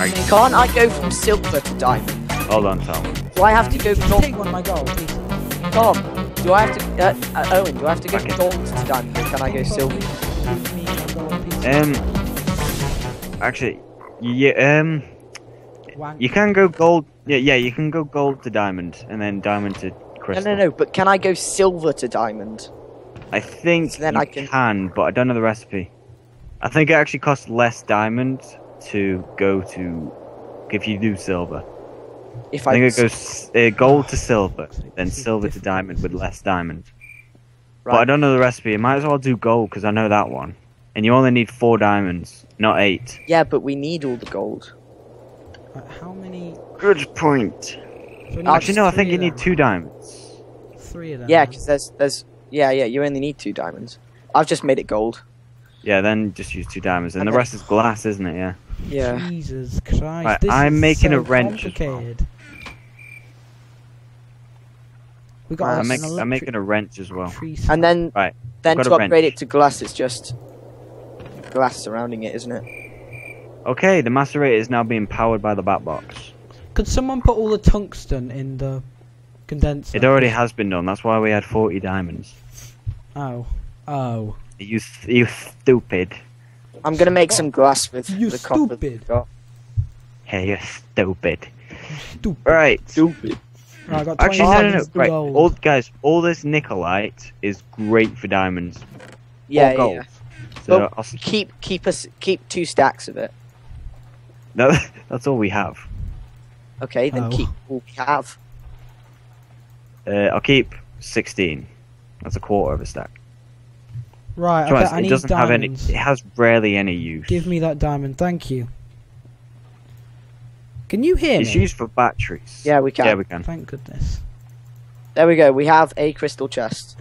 Right. Can't I go from silver to diamond? Hold on, Tom. Do I have to go Can you from take one of my gold, please? Tom? Do I have to uh, uh, Owen? Do I have to go Okay. from gold to diamond, or can I go silver? Give me a gold piece. Um, actually, yeah, um, you can go gold. Yeah, yeah, you can go gold to diamond, and then diamond to No, crystal. no, no. no, But can I go silver to diamond? I think So then you I can- can... but I don't know the recipe. I think it actually costs less diamond to go to if you do silver. If I I, think it goes uh, gold to silver, then silver to diamond with less diamond. But I don't know the recipe. I might as well do gold because I know that one. And you only need four diamonds, not eight. Yeah, but we need all the gold. Right, how many? Good point. So we Actually, no, I think you need two diamonds. Three of them. Yeah, because there's there's yeah yeah you only need two diamonds. I've just made it gold. Yeah, then just use two diamonds, and And the then- rest is glass, isn't it? Yeah. Yeah. Jesus Christ. Right, this I'm is making so a wrench as well. complicated. We got Right, us I'm, make, I'm making a wrench as well. And then Right, then to upgrade wrench. it to glass, it's just glass surrounding it, isn't it? Okay, the macerator is now being powered by the bat box. Could someone put all the tungsten in the condenser? It already has been done. That's why we had 40 diamonds. Oh. Oh. You, you stupid. I'm gonna make some glass with You the copper. that stupid. we've got. Hey, you stupid. Stupid. Right. Stupid. Right, I got Actually, no, no, no. Right, all guys, all this nikolite is great for diamonds. Yeah, or gold. yeah. So I'll Keep keep us keep two stacks of it. no, that's all we have. Okay, then Oh. keep all we have. Uh, I'll keep 16. That's a quarter of a stack. Right, To be okay, honest, I it need doesn't diamonds. have any. It has rarely any use. Give me that diamond, thank you. Can you hear me? It's me? used for batteries. Yeah, we can. Yeah, we can. Thank goodness. There we go. We have a crystal chest.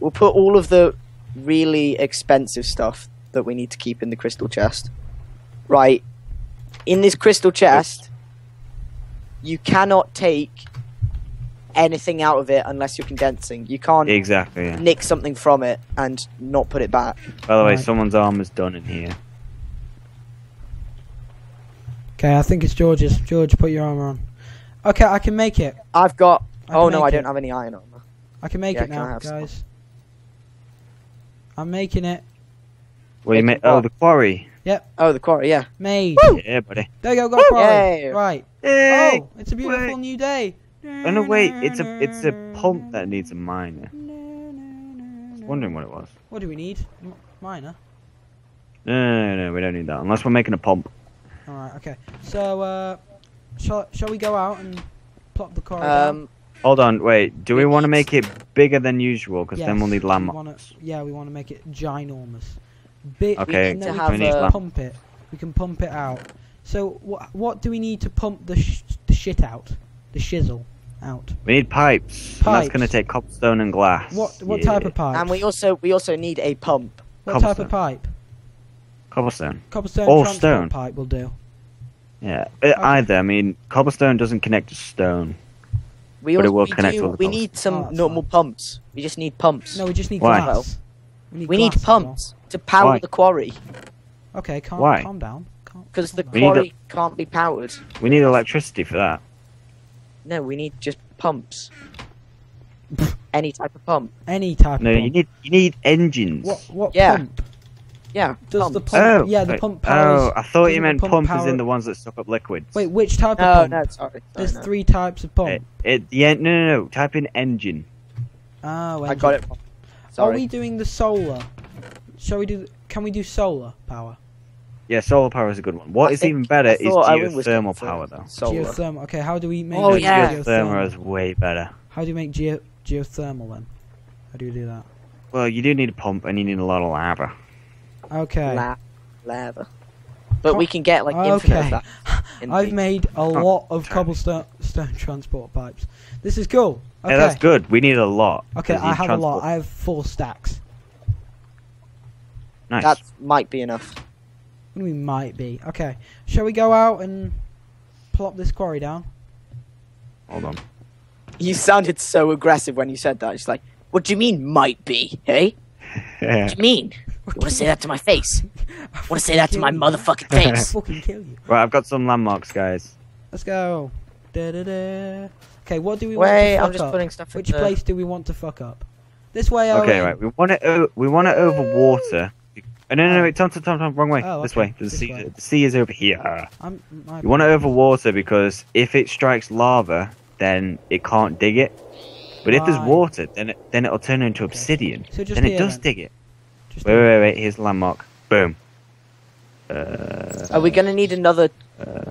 We'll put all of the really expensive stuff that we need to keep in the crystal chest. Right. In this crystal chest, you cannot take anything out of it unless you're condensing. You can't Exactly. Yeah. nick something from it and not put it back. By the way, Right. someone's armor's done in here. Okay, I think it's George's. George, put your armor on. Okay, I can make it. I've got. I oh no, I don't have any iron armor. I can make Yeah, it now, have some? guys. I'm making it. Well, you Make oh, the quarry. Yep. Oh, the quarry. Yeah. Made. Yeah, buddy. There you go, got a quarry. Yay. Right. Hey! Oh, it's a beautiful wait. new day. Oh no, wait. It's a it's a pump that needs a miner. I was wondering what it was. What do we need? Miner. No, no, no, no, we don't need that unless we're making a pump. Alright, okay. So, uh, shall, shall we go out and plop the quarry down? Um. Hold on, wait. Do we, We want to make it bigger than usual? Because then we'll Yes, need we landmarks. wanna- yeah, we want to make it ginormous. Big, Okay, and to then we have can a- pump it. We can pump it out. So, what what do we need to pump the sh- the shit out? The shizzle out. We need pipes. And that's gonna take cobblestone and glass. What what Yeah. type of pipe? And we also we also need a pump. what type of pipe? Cobblestone. Cobblestone Or stone. pipe will do. Yeah. Uh, Either. I mean, cobblestone doesn't connect to stone. We But it will we, connect do- all the we need some Oh, normal fine. pumps. We just need pumps. No, we just need Why? glass. We need, we need glass as well. pumps to power Why? the quarry Okay, calm, Why? calm down. Because the calm We quarry can't be powered. We need electricity for that. No, we need just pumps. Any type of pump. Any type No, of you pump. need you need engines. What what Yeah. pump? Yeah. Does the pump? Oh, yeah, the wait. pump powers. Oh, I thought you doesn't the meant pump pump, as power- in the ones that suck up liquids. Wait, which type No, of pump? no, sorry. sorry There's no. three types of pump. It, it, yeah, no, no, no. Type in engine. Oh, I got it. wrong. Are we doing the solar? Shall we do? Can we do solar power? Yeah, solar power is a good one. What I is even better is thought Owen was geothermal power, though. Solar. Geothermal. Okay, how do we make? Oh, yeah. Geothermal is way better. How do you make geo geothermal then? How do you do that? Well, you do need a pump and you need a lot of lava. Okay. La- lava. But Co- we can get like infinite Okay. of that. in I've made a oh, lot of cobblestone stone transport pipes. This is cool. Okay. Yeah, that's good. We need a lot. Okay, I have a lot. I have four stacks. Nice. That might be enough. What do we might be? Okay. Shall we go out and plop this quarry down? Hold on. You sounded so aggressive when you said that. It's like, what do you mean might be? Hey, Yeah. what do you mean? You want to say that to my face? I Want to say that to my motherfucking I'll face? fucking kill you. Right, I've got some landmarks, guys. Let's go. Da, da, da. Okay, what do we Wait, want to I'm fuck just up? putting stuff in Which the- place do we want to fuck up? This way, Okay, right. We want it. We want it over water. Oh, no, no, no, wait, Tom, Tom, Tom, Tom, wrong way. Oh, this okay, way. The this sea, way. the sea is over here. I'm, my You want it over water because if it strikes lava, then it can't dig it. But if there's Right. water, then it then it'll turn into obsidian. So just then it here, does then. dig it. Just Wait, wait, wait, wait. Here's the landmark. Boom. Uh, Are we gonna need another? uh,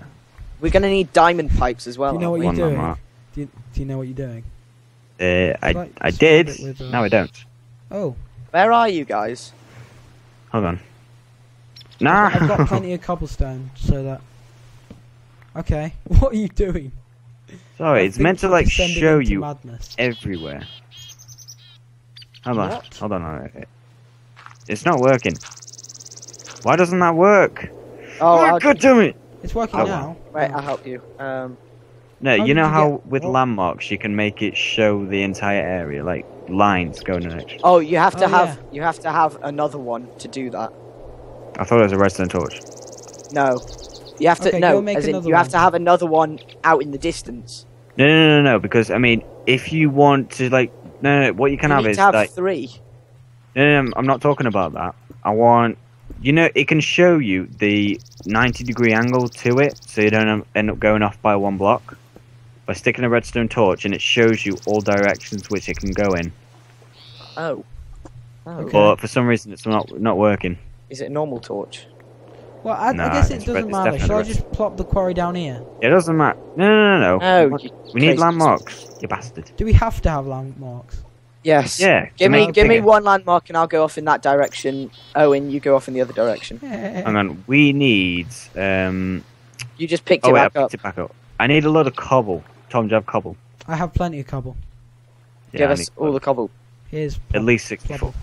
We're gonna need diamond pipes as well. Do you know aren't what you're one doing? landmark. Do you, do you know what you're doing? Uh, I Like, I surround did. it with, uh, No, I don't. Oh, Where are you guys? Hold on. Nah. I've got plenty of cobblestone, so that. Okay, what are you doing? Sorry, I it's meant to like descending show you Madness. everywhere. Hold on. What? Hold on. hold on. It's not working. Why doesn't that work? Oh, my I'll- god damn it! It's working Oh, now. wait, Oh. I'll help you. Um, No, How you know you how get- with what? landmarks you can make it show the entire area, like lines going in it. oh, you have to Oh, have yeah. you have to have another one to do that. I thought it was a redstone torch. No, you have to Okay, no. As in, another you have to have another one out in the distance. No, no, no, no, because I mean, if you want to like, no, no, no what you can you have need is to have like, three. no, no, no, I'm not talking about that. I want, you know, it can show you the 90 degree angle to it, so you don't um, end up going off by one block. By sticking a redstone torch, and it shows you all directions which it can go in. Oh. Oh. Okay. But for some reason, it's not not working. Is it a normal torch? Well, I, Nah, I guess it doesn't matter. definitely Shall I just plop the quarry down here? It doesn't matter. No, no, no, no. No. We, we need crazy. landmarks, you bastard. Do we have to have landmarks? Yes. Yeah. Give me, make give me one landmark, and I'll go off in that direction. Owen, you go off in the other direction. Hang on. We need. Um. You just picked Oh it wait, I back up. picked it back up. I need a lot of cobble. Tom, do you have cobble? I have plenty of cobble. Yeah, Give I us need all the cobble. Here's At least 64. plop-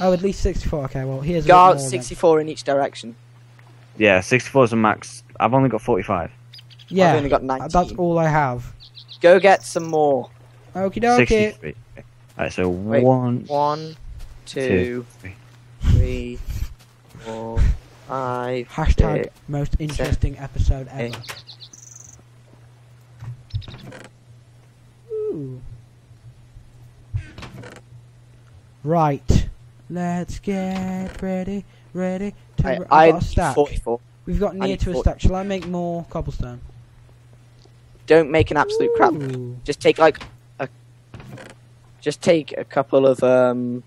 Oh, at least 64. Okay, well, here's a Go bit out more then. 64 in each direction. Yeah, 64 is a max. I've only got 45. Yeah, I've only got uh, 19. that's all I have. Go get some more. Okie dokie. 63. Okay. Alright, so Wait. one. One, two, Two, three. three, four, five, Hashtag six, most interesting episode ever. eight. Ooh. Right. Let's get ready, ready to. I, I've I got a stack. 44. We've got near need to a 40. stack. Shall I make more cobblestone? Don't make an absolute crap. Just take like a. Just take a couple of um.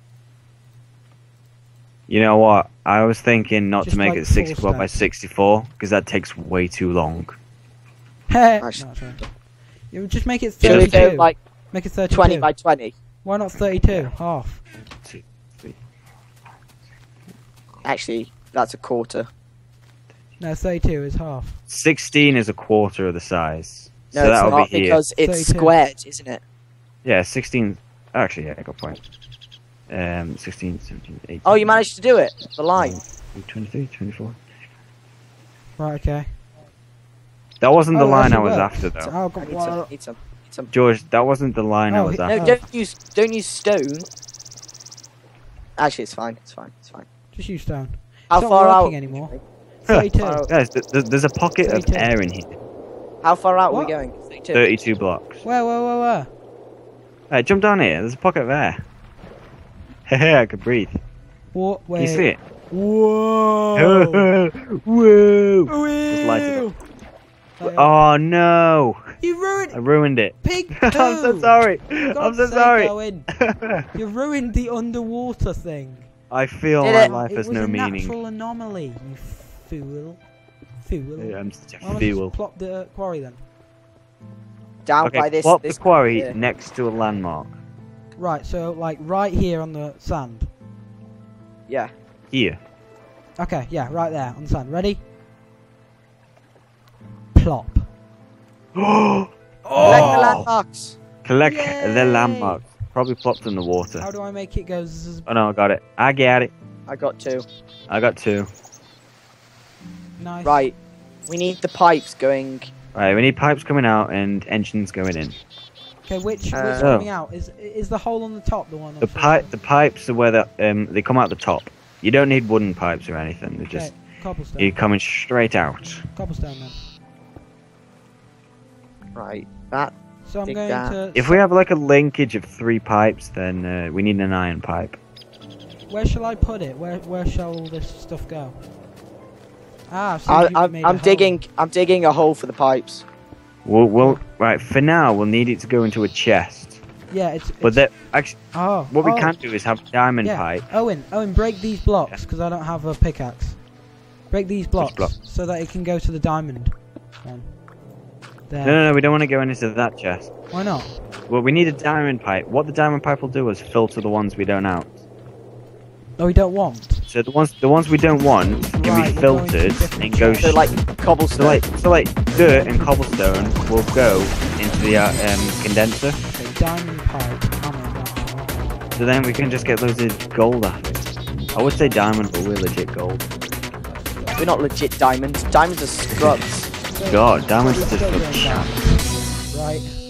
You know what? I was thinking not Just to make like it 64 four by 64 because that takes way too long. Heh. no, Actually- sorry. You just make it Should we 32. go like make it 32. 20 by 20? Why not 32? Half. Actually, that's a quarter. No, 32 is half. 16 is a quarter of the size. No, so it's that'll not be here. because it's 32. squared, isn't it? Yeah, 16. Actually, yeah, I got a point. Um, 16, 17, 18. Oh, you managed to do it. The line. 23, 24. Right, okay. That wasn't the Oh, line I was works. after, So- though. oh, God, need well, some. Need some. Need some. George, that wasn't the line I Oh, was he- after. No, don't use don't use stone. Actually, it's fine. It's fine. It's fine. just use stone. How It's not far out? anymore. 32. Guys, th- th- there's a pocket of air in here. How far out are we going? 32. 32 blocks. Where, where, where, where? Hey, jump down here. There's a pocket of air. Hey, I can breathe. What? Can you see it? Whoa! Whoa! Whoa! Light it up. Like, Oh no! You ruined it I ruined it. pig I'm so sorry. For I'm so sake, sorry. Owen, you ruined the underwater thing. I feel Did my it? life it has was no a meaning. natural anomaly, you fool. Fool. Yeah, I'm such a Why don't we fool. plop the quarry then? Down Okay, by this. plop this the quarry here. next to a landmark. Right, so like right here on the sand. Yeah. Here. Okay, yeah, right there on the sand. Ready? Plop. oh! Collect the landmarks. Collect the Yay! landmark. Probably plopped in the water. How do I make it go zzz? Oh no, I got it. I got it. I got two. I got two. Nice. Right. We need the pipes going. Right, we need pipes coming out and engines going in. Okay, which which Uh, coming out is is the hole on the top the one? The pipe, the pipes are where the um they come out the top. You don't need wooden pipes or anything. They're Okay, just cobblestone. you're coming straight out. Cobblestone then. Right. That So I'm going that. to. If we have like a linkage of three pipes, then uh, we need an iron pipe. Where shall I put it? Where where shall all this stuff go? Ah, so I, you I'm, made a I'm hole. digging. I'm digging a hole for the pipes. We'll, we'll right for now. We'll need it to go into a chest. Yeah, it's. But it's- that actually, oh, what we oh, can do is have diamond yeah. pipe. Owen, Owen, break these blocks because I don't have a pickaxe. Break these blocks blocks? so that it can go to the diamond. Then. There. No, no, no. We don't want to go into that chest. Why not? Well, we need a diamond pipe. What the diamond pipe will do is filter the ones we don't out. Oh, we don't want. So the ones the ones we don't want can Right, be we're going to filtered and go. So sh- like so cobblestone. like so like dirt and cobblestone will go into the uh, um, condenser. Okay, diamond pipe. Hammer. So then we can just get loads of gold out of it. I would say diamond, but we're legit gold. We're not legit diamonds. Diamonds are scrubs. God, look doing sharp. diamonds, Right.